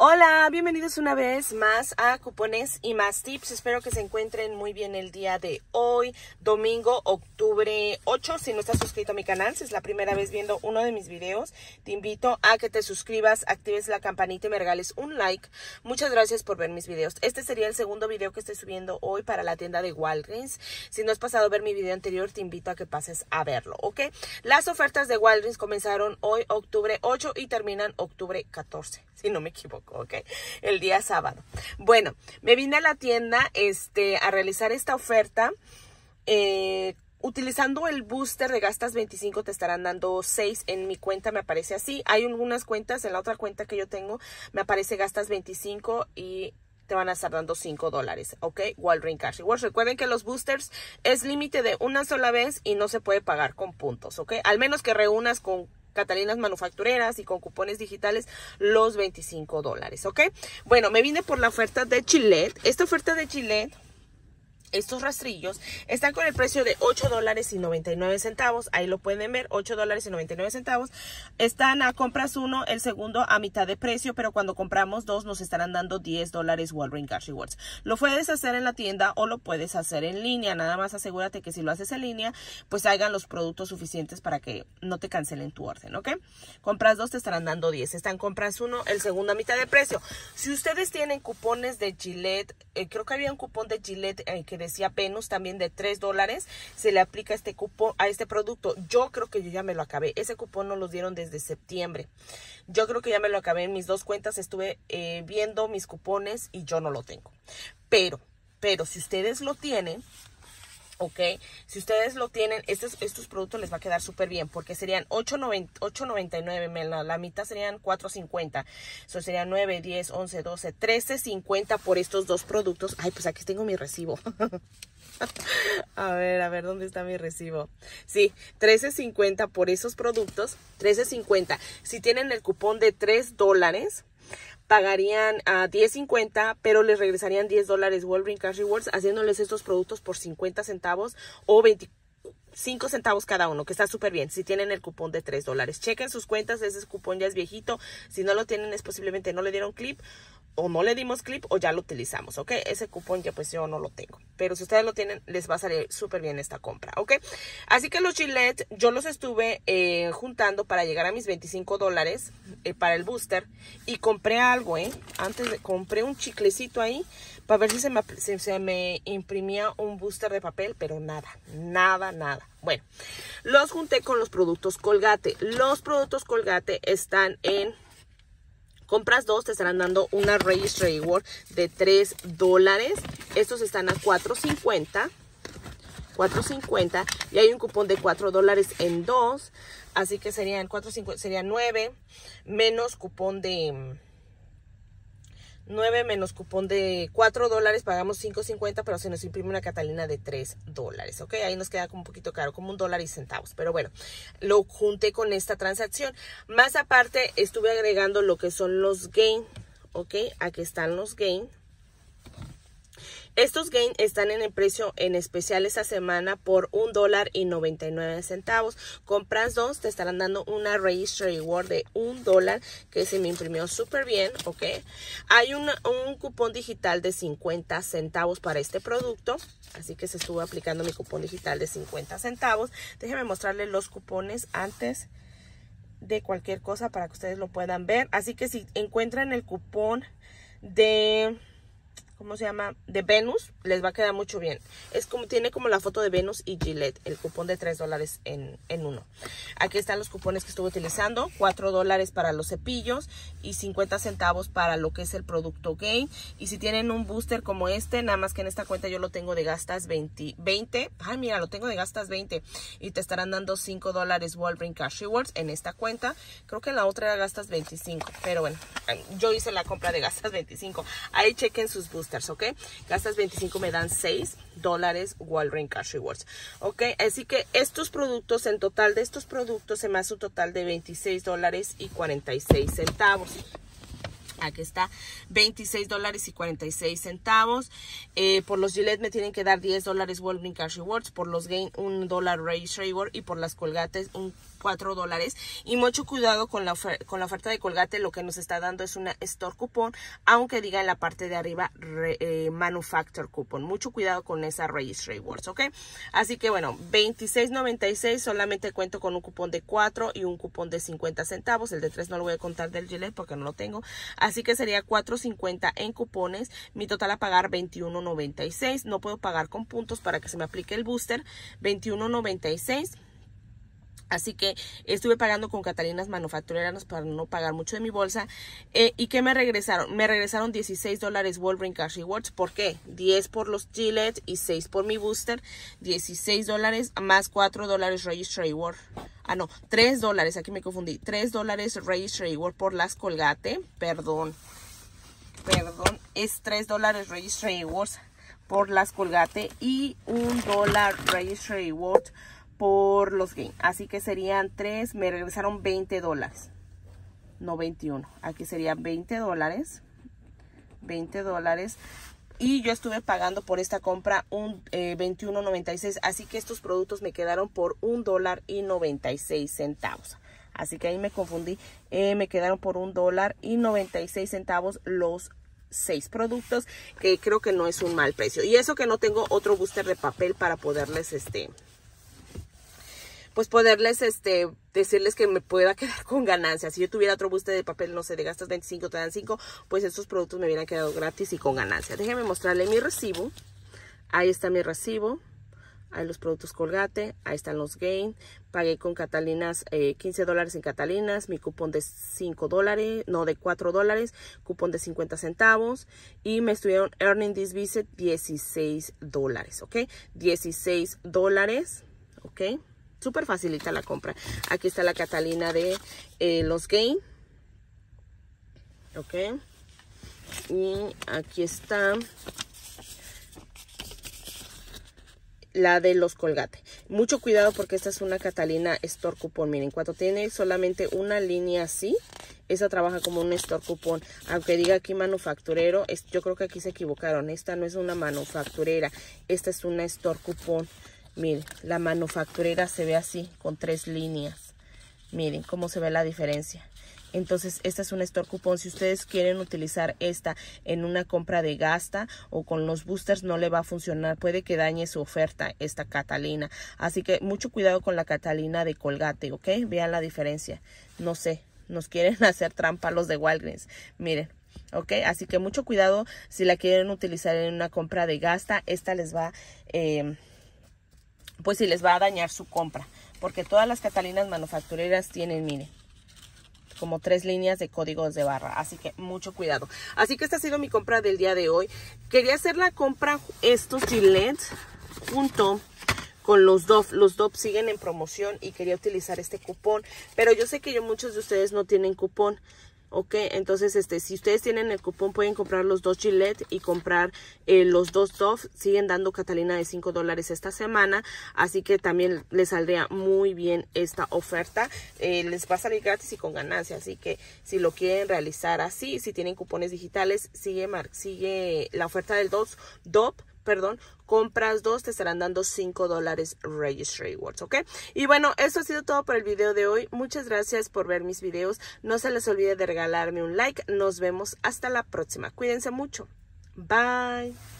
Hola, bienvenidos una vez más a Cupones y más tips. Espero que se encuentren muy bien el día de hoy, domingo, octubre 8. Si no estás suscrito a mi canal, si es la primera vez viendo uno de mis videos, te invito a que te suscribas, actives la campanita y me regales un like. Muchas gracias por ver mis videos. Este sería el segundo video que estoy subiendo hoy para la tienda de Walgreens. Si no has pasado a ver mi video anterior, te invito a que pases a verlo, ¿ok? Las ofertas de Walgreens comenzaron hoy, octubre 8 y terminan octubre 14, si no me equivoco. ¿Ok? El día sábado. Bueno, me vine a la tienda este, a realizar esta oferta. Eh, utilizando el booster de gastas 25 te estarán dando 6 en mi cuenta, me aparece así. Hay algunas cuentas, en la otra cuenta que yo tengo me aparece gastas 25 y te van a estar dando 5 dólares, ¿ok? Walgreens Cash Rewards. Recuerden que los boosters es límite de una sola vez y no se puede pagar con puntos, ¿ok? Al menos que reúnas con Catalinas manufactureras y con cupones digitales los 25 dólares, ¿ok? Bueno, me vine por la oferta de Chile. Esta oferta de Chile estos rastrillos están con el precio de 8 dólares y 99 centavos. Ahí lo pueden ver, 8 dólares y 99 centavos. Están a compras uno, el segundo a mitad de precio, pero cuando compramos dos nos estarán dando 10 dólares Walgreens Cash Rewards. Lo puedes hacer en la tienda o lo puedes hacer en línea. Nada más asegúrate que si lo haces en línea, pues hagan los productos suficientes para que no te cancelen tu orden, ¿ok? Compras dos te estarán dando 10. Están compras uno, el segundo a mitad de precio. Si ustedes tienen cupones de Gillette, eh, creo que había un cupón de Gillette eh, que decía Venus también de 3 dólares, se le aplica este cupón a este producto. Yo creo que yo ya me lo acabé. Ese cupón no lo dieron desde septiembre. Yo creo que ya me lo acabé en mis dos cuentas. Estuve eh, viendo mis cupones y yo no lo tengo. Pero, pero si ustedes lo tienen, ¿ok? Si ustedes lo tienen, estos, estos productos les va a quedar súper bien porque serían 8.99, la, la mitad serían 4.50. Eso sería 9, 10, 11, 12, 13.50 por estos dos productos. Ay, pues aquí tengo mi recibo. a ver, a ver, ¿dónde está mi recibo? Sí, 13.50 por esos productos, 13.50. Si tienen el cupón de 3 dólares, pagarían a 10.50, pero les regresarían 10 dólares Walgreens Cash Rewards haciéndoles estos productos por 50 centavos o 25 centavos cada uno, que está súper bien. Si tienen el cupón de 3 dólares, chequen sus cuentas. Ese cupón ya es viejito. Si no lo tienen, es posiblemente no le dieron clip o no le dimos clip o ya lo utilizamos, ¿ok? Ese cupón ya pues yo no lo tengo. Pero si ustedes lo tienen, les va a salir súper bien esta compra, ¿ok? Así que los Gillette yo los estuve eh, juntando para llegar a mis 25 dólares eh, para el booster. Y compré algo, ¿eh? Antes de, compré un chiclecito ahí para ver si se me, si se me imprimía un booster de papel, pero nada, nada, nada. Bueno, los junté con los productos Colgate. Los productos Colgate están en Compras dos, te estarán dando una Race Reward de 3 dólares. Estos están a 4.50. 4.50 y hay un cupón de 4 dólares en dos. Así que serían 4.50, serían 9 menos cupón de 9 menos cupón de 4 dólares, pagamos 5.50, pero se nos imprime una Catalina de 3 dólares, ¿ok? Ahí nos queda como un poquito caro, como un dólar y centavos, pero bueno, lo junté con esta transacción. Más aparte, estuve agregando lo que son los gain, ¿ok? Aquí están los gain. Estos gain están en el precio en especial esta semana por un dólar y 99 centavos. Compras dos, te estarán dando una Race Reward de un dólar que se me imprimió súper bien, ¿ok? Hay un cupón digital de 50 centavos para este producto, así que se estuvo aplicando mi cupón digital de 50 centavos. Déjenme mostrarles los cupones antes de cualquier cosa para que ustedes lo puedan ver. Así que si encuentran el cupón de ¿cómo se llama? De Venus, les va a quedar mucho bien. Es como, tiene como la foto de Venus y Gillette, el cupón de 3 dólares en, en uno. Aquí están los cupones que estuve utilizando, 4 dólares para los cepillos y 50 centavos para lo que es el producto Gain. Y si tienen un booster como este, nada más que en esta cuenta yo lo tengo de gastas 20, 20. Ay, mira, lo tengo de gastas 20 y te estarán dando 5 dólares Walgreens Cash Rewards en esta cuenta. Creo que en la otra era gastas 25, pero bueno, yo hice la compra de gastas 25. Ahí chequen sus boosters ¿ok? Gastas 25, me dan 6 dólares Walgreens Cash Rewards, ¿ok? Así que estos productos, en total de estos productos, se me hace un total de 26 dólares y 46 centavos. Aquí está, 26 dólares y 46 centavos. Eh, por los Gillette me tienen que dar 10 dólares Walgreens Cash Rewards. Por los Gain, un dólar Race Reward. Y por las Colgates, un 4 dólares. Y mucho cuidado con la, con la oferta de Colgate, lo que nos está dando es una store coupon, aunque diga en la parte de arriba eh, manufacturer coupon. Mucho cuidado con esa registry words, ¿ok? Así que bueno, 26.96 solamente cuento con un cupón de 4 y un cupón de 50 centavos. El de 3 no lo voy a contar del Gillette porque no lo tengo. Así que sería 4.50 en cupones. Mi total a pagar 21.96. No puedo pagar con puntos para que se me aplique el booster. 21.96 Así que estuve pagando con Catalinas manufactureras para no pagar mucho de mi bolsa. Eh, ¿Y qué me regresaron? Me regresaron 16 dólares Wolverine Cash Rewards. ¿Por qué? 10 por los Gillette y 6 por mi booster. 16 dólares más 4 dólares Registry Reward. Ah, no, 3 dólares. Aquí me confundí. 3 dólares Registry Reward por las Colgate. Perdón. Perdón. Es 3 dólares Registry Rewards por las Colgate y 1 dólar Registry Reward por los games. Así que serían 3, me regresaron 20 dólares. No 21. Aquí serían 20 dólares. 20 dólares. Y yo estuve pagando por esta compra un eh, 21.96. Así que estos productos me quedaron por un dólar y 96 centavos. Así que ahí me confundí. Eh, me quedaron por un dólar y 96 centavos los seis productos. Que creo que no es un mal precio. Y eso que no tengo otro booster de papel para poderles este pues poderles este decirles que me pueda quedar con ganancias. Si yo tuviera otro buste de papel, no sé, de gastos 25, te dan 5, pues estos productos me hubieran quedado gratis y con ganancias. Déjenme mostrarle mi recibo. Ahí está mi recibo. Ahí los productos Colgate, ahí están los Gain. Pagué con Catalinas 15 eh, dólares en Catalinas, mi cupón de 5 dólares, no de 4 dólares, cupón de 50 centavos. Y me estuvieron earning this visit 16 dólares, ¿ok? 16 dólares, ¿ok? Súper facilita la compra. Aquí está la Catalina de eh, los Gain. Ok. Y aquí está la de los Colgate. Mucho cuidado porque esta es una Catalina Store Coupon. Miren, cuando tiene solamente una línea así, esa trabaja como un Store Coupon. Aunque diga aquí manufacturero, yo creo que aquí se equivocaron. Esta no es una manufacturera, esta es una Store Coupon. Miren, la manufacturera se ve así, con tres líneas. Miren cómo se ve la diferencia. Entonces, esta es una store coupon. Si ustedes quieren utilizar esta en una compra de gasta o con los boosters, no le va a funcionar. Puede que dañe su oferta, esta Catalina. Así que mucho cuidado con la Catalina de Colgate, ¿ok? Vean la diferencia. No sé, nos quieren hacer trampa los de Walgreens. Miren, ¿ok? Así que mucho cuidado si la quieren utilizar en una compra de gasta. Esta les va... Eh, pues si les va a dañar su compra. Porque todas las Catalinas manufactureras tienen, miren, como tres líneas de códigos de barra. Así que mucho cuidado. Así que esta ha sido mi compra del día de hoy. Quería hacer la compra estos Gillette junto con los Dove. Los Dove siguen en promoción y quería utilizar este cupón. Pero yo sé que yo, muchos de ustedes no tienen cupón. Ok, entonces este, si ustedes tienen el cupón pueden comprar los dos Gillette y comprar eh, los dos Dove. Siguen dando Catalina de 5 dólares esta semana, así que también les saldría muy bien esta oferta. Eh, les va a salir gratis y con ganancia, así que si lo quieren realizar así, si tienen cupones digitales, sigue, sigue la oferta del dos Dove perdón, compras dos, te estarán dando 5 dólares Registry Rewards, ¿ok? Y bueno, eso ha sido todo por el video de hoy. Muchas gracias por ver mis videos. No se les olvide de regalarme un like. Nos vemos hasta la próxima. Cuídense mucho. Bye.